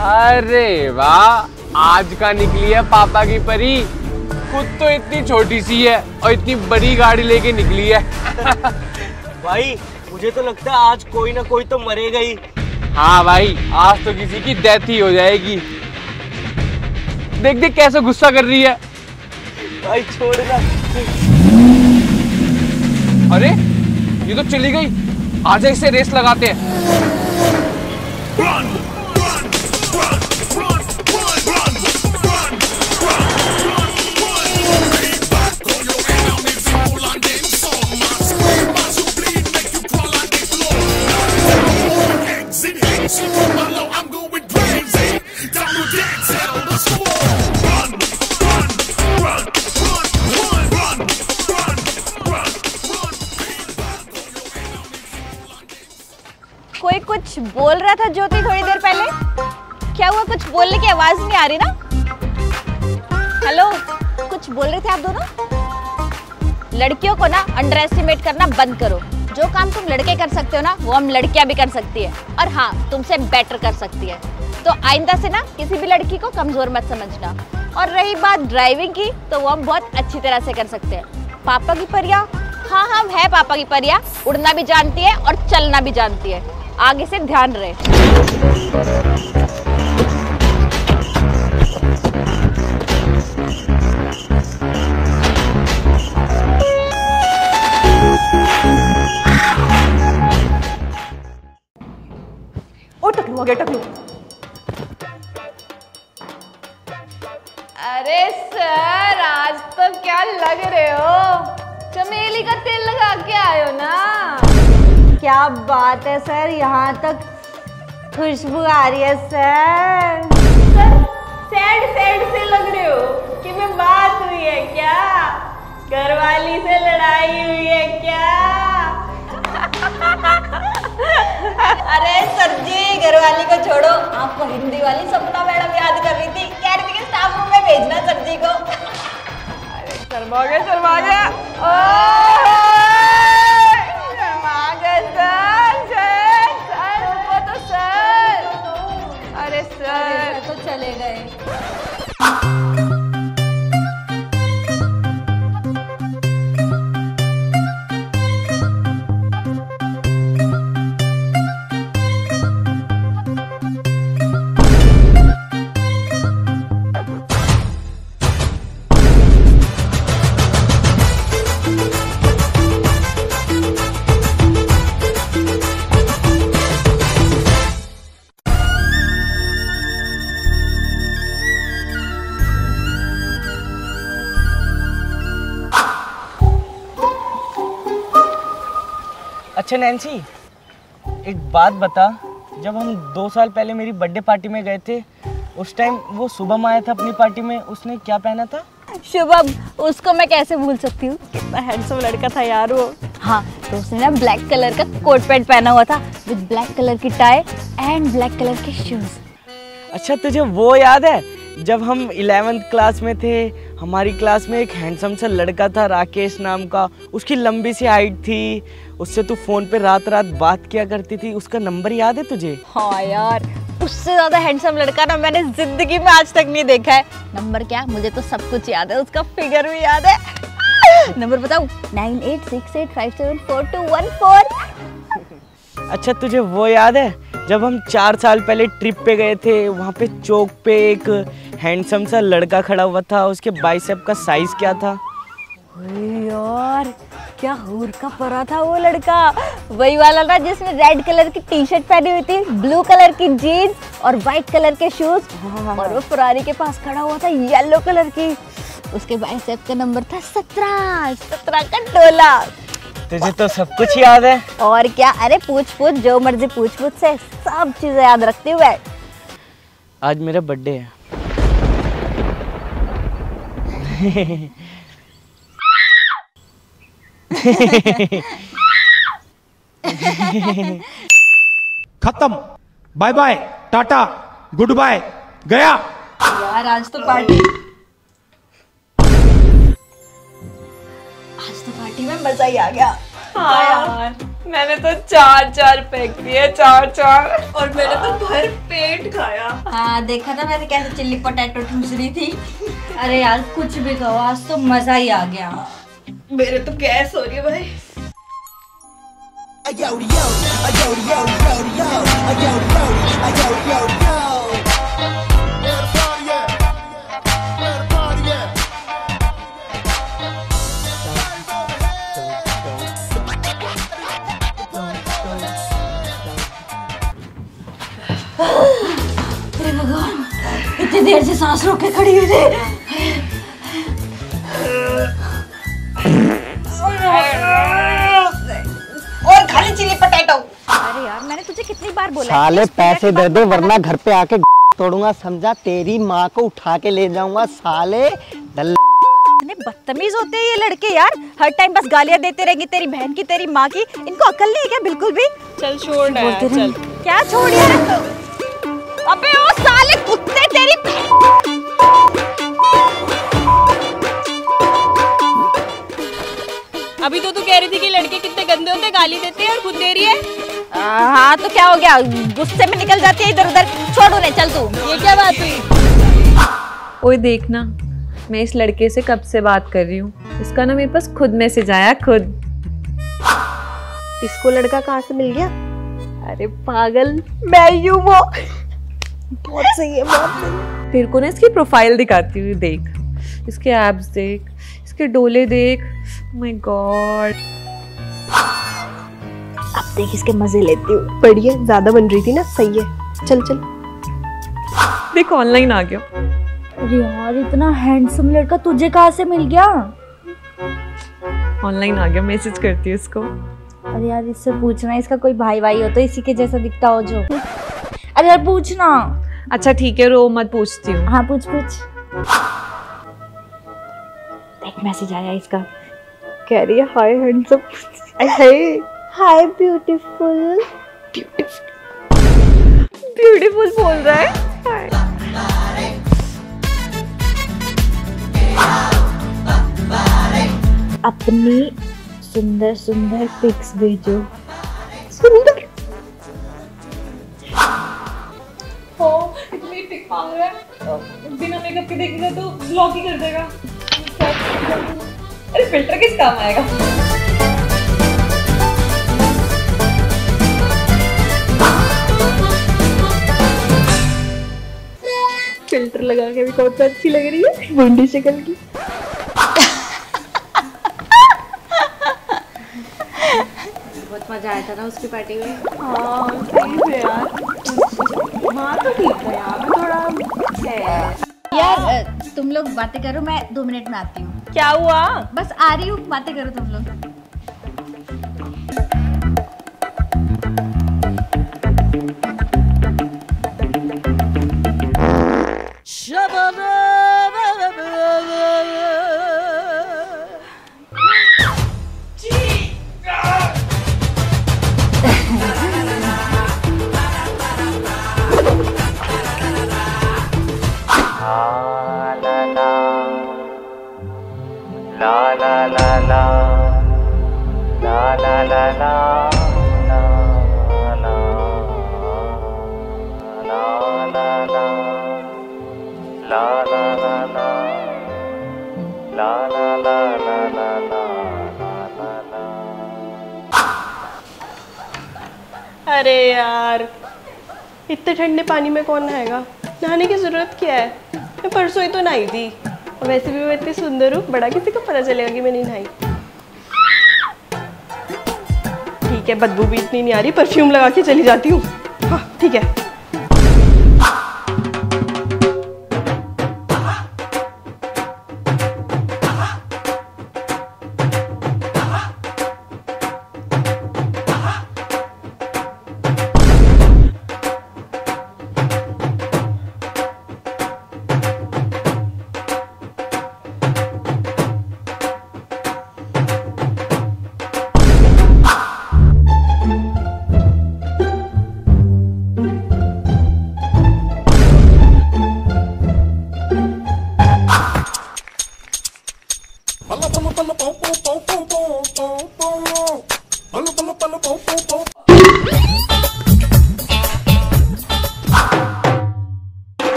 अरे वाह आज का निकली है पापा की परी। खुद तो इतनी छोटी सी है और इतनी बड़ी गाड़ी लेके निकली है। भाई मुझे तो लगता है आज कोई ना कोई तो मरेगा ही। हाँ भाई आज तो किसी की डेथ ही हो जाएगी। देख देख कैसे गुस्सा कर रही है। भाई छोड़ना अरे ये तो चली गई। आजा इसे रेस लगाते हैं। बोलने की आवाज़ नहीं आ रही ना? हेलो कुछ बोल रहे थे आप दोनों? लड़कियों को ना अंडर एस्टिमेट करना बंद करो। जो काम तुम लड़के कर सकते हो ना, वो हम लड़कियाँ भी कर सकती है। और हाँ तुमसे बेटर कर सकती है। तो आइंदा से ना, किसी भी लड़की को कमज़ोर मत समझना। और रही बात ड्राइविंग की तो वो हम बहुत अच्छी तरह से कर सकते हैं। पापा की परिया? हाँ हम है पापा की परिया। उड़ना भी जानती है और चलना भी जानती है। आगे से ध्यान रहे। ओ टकलू आ गया टकलू अरे सर आज तो क्या लग रहे हो? चमेली का तेल लगा के आयो ना? क्या बात है सर यहाँ तक खुशबू आ रही है सर। सर सैड सैड से लग रहे हो कि मैं बात हुई है क्या? घरवाली से लड़ाई हुई है क्या? अरे आपको हिंदी वाली सपना मैडम याद कर रही थी। कह रही थी कि स्टाफ रूम में भेजना सर जी को शर्मा गया शर्मा गया अच्छा नैन्सी एक बात बता जब हम दो साल पहले मेरी बर्थडे पार्टी में गए थे उस टाइम वो शुभम आया था अपनी पार्टी में उसने क्या पहना था? शुभम उसको मैं कैसे भूल सकती हूँ? कितना हैंडसम लड़का था यार वो। हाँ तो उसने ना ब्लैक कलर का कोट पैंट पहना हुआ था विद ब्लैक कलर की टाई एंड ब्लैक कलर के शूज़ अच्छा तुझे वो याद है जब हम इलेवेंथ क्लास में थे हमारी क्लास में एक हैंडसम सा लड़का था राकेश नाम का उसकी लंबी सी हाइट थी उससे तू फ़ोन पे रात रात बात किया करती थी उसका नंबर याद है तुझे? हाँ यार उससे ज़्यादा हैंडसम लड़का ना मैंने ज़िंदगी में आज तक नहीं देखा है। नंबर क्या? मुझे तो सब कुछ याद है उसका फिगर भी याद है। नंबर बताऊँ? Nine eight six eight five seven four two one four अच्छा तुझे वो याद है जब हम चार साल पहले ट्रिप पे गए थे वहाँ पे चौक पे एक हैंडसम सा लड़का खड़ा हुआ था उसके बाइसेप का साइज़ क्या था? यार क्या हूर का परा था वो लड़का? वही वाला ना जिसने रेड कलर की टी शर्ट पहनी हुई थी ब्लू कलर की जीन्स और वाइट कलर के शूज़ और वो फरारी के पास खड़ा हुआ था येलो कलर की। उसके बाइसेप का नंबर था सत्रह सत्रह का टोला तुझे तो सब कुछ याद है। और क्या? अरे पूछ पूछ जो मर्ज़ी पूछ पूछ से सब चीज़ें याद रखती हुए आज मेरा बर्थडे है। खत्म। Bye bye Tata goodbye गया। यार आज तो पार्टी। आज तो पार्टी में मज़ा ही आ गया। हाँ यार मैंने तो चार चार पैक किए चार चार। और मैंने तो भर पेट खाया। हाँ देखा था मैंने कैसे चिल्ली पोटैटो ठूस रही थी। अरे यार कुछ भी कहो आज तो मज़ा ही आ गया। मेरे तो गैस हो रही है भाई। इतनी देर से सांस रोक के खड़ी हुई थी। कितनी बार बोला साले पैसे दे दे वरना घर पे आके तोड़ूँगा। समझा? तेरी माँ को उठा के ले जाऊँगा साले। इतने बदतमीज होते हैं ये लड़के यार। हर टाइम बस गालियाँ देते रहेंगे तेरी बहन की तेरी माँ की। इनको अकल नहीं है क्या? बिल्कुल भी। चल छोड़ चल। क्या छोड़ यार? अबे ओ साले कुत्ते तेरी अभी तो तू कह रही थी कि लड़के कितने गंदे होते गाली देते हैं और खुद दे रही है। हाँ तो क्या हो गया? गुस्से में निकल जाती है इधर उधर। छोड़ उन्हें चल तू। ये क्या बात हुई? ओए देखना मैं इस लड़के से कब से बात कर रही हूँ? इसका ना मेरे पास खुद मैसेज आया खुद। इसको लड़का कहाँ से मिल गया? अरे पागल, मैं यूँ वो बहुत सही है, बहुत सही तेरे को ना इसकी प्रोफ़ाइल दिखाती हुई देख। इसके एब्स देख, इसके डोले देख। माय गॉड अब देख इसके मज़े लेती हूँ। बढ़िया ज़्यादा बन रही थी ना सही है। चल चल। देख ऑनलाइन आ गया। अरे यार इतना हैंडसम लड़का तुझे कहाँ से मिल गया? ऑनलाइन आ गया मैसेज करती हूँ इसको अरे यार इससे पूछना इसका कोई भाई भाई हो तो इसी के जैसा दिखता हो जो। अरे यार पूछना। अच्छा ठीक है रो मत पूछती हूँ। हाँ पूछ पूछ। देख मैसेज आया इसका। कह रही है hi handsome hi hi beautiful beautiful बोल रहा है? अपनी सुंदर सुंदर पिक्स भेजो। सुंदर? इतनी पिक मांग रहा है। बिना मेकअप के देखेगा तो ब्लॉक ही कर देगा। अरे फ़िल्टर किस काम आएगा? फ़िल्टर लगा के भी कौन सा अच्छी लग रही है? बुंडी शक्ल की। बहुत मज़ा आया था ना उसकी पार्टी में। हाँ यार। हाँ तो ठीक है यार थोड़ा है यार। तुम लोग बातें करो मैं दो मिनट में आती हूँ। क्या हुआ? बस आ रही हूँ बातें करो तुम लोग। अरे यार इतने ठंडे पानी में कौन नहाएगा नहाने की ज़रूरत क्या है मैं परसों ही तो नहाई थी और वैसे भी मैं इतनी सुंदर हूँ, बड़ा किसी को पता चलेगा कि मैं नहीं नहाई। ठीक है, बदबू भी इतनी नहीं आ रही परफ्यूम लगा के चली जाती हूँ। हाँ ठीक है।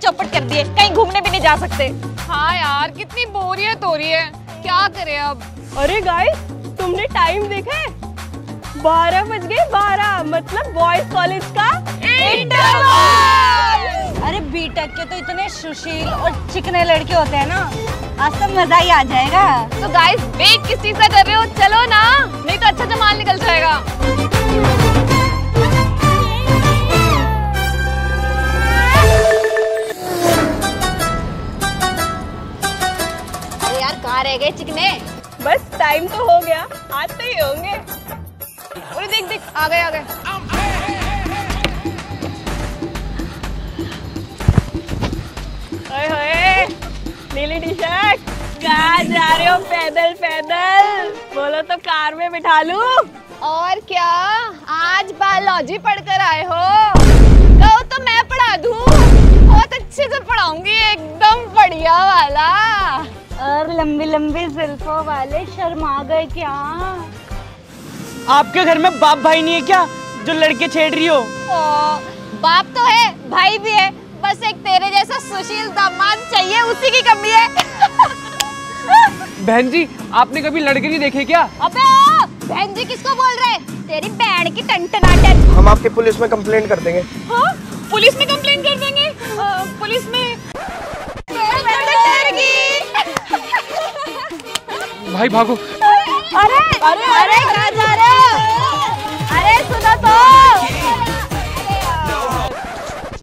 चौपट कर दिए। कहीं घूमने भी नहीं जा सकते। हाँ यार कितनी बोरियत हो रही है। क्या करें अब? अरे गाइस तुमने टाइम देखा है? बारह बज गए बारह। मतलब बॉयज़ कॉलेज का इंटरवल अरे बीटेक के तो इतने सुशील और चिकने लड़के होते हैं ना। आज तो मज़ा ही आ जाएगा। तो गाइस वेट किस चीज़ का कर रहे हो? चलो ना। नहीं तो अच्छा जमाल निकल जाएगा। रह गए चिकने। बस टाइम तो हो गया। आते ही होंगे। अरे देख देख आ गए आ गए। ओए होए नीली टी शर्ट कहाँ जा रहे हो पैदल पैदल? बोलो तो कार में बिठा लू। और क्या? आज बायोलॉजी पढ़कर आए हो। लंबी लंबी जुल्फों वाले शर्मा गए क्या? आपके घर में बाप भाई नहीं है क्या जो लड़के छेड़ रही हो? ओ, बाप तो है भाई भी है बस एक तेरे जैसा सुशील दामाद चाहिए उसी की कमी है। बहन जी आपने कभी लड़के नहीं देखे क्या? अबे ओ, बहन जी किसको बोल रहे तेरी बहन की टंटनाटन हम आपके पुलिस में कंप्लेंट कर देंगे। हाँ पुलिस में कंप्लेन कर देंगे? पुलिस में भाई भागो। अरे अरे अरे कहाँ जा रहे हो। अरे सुनो तो।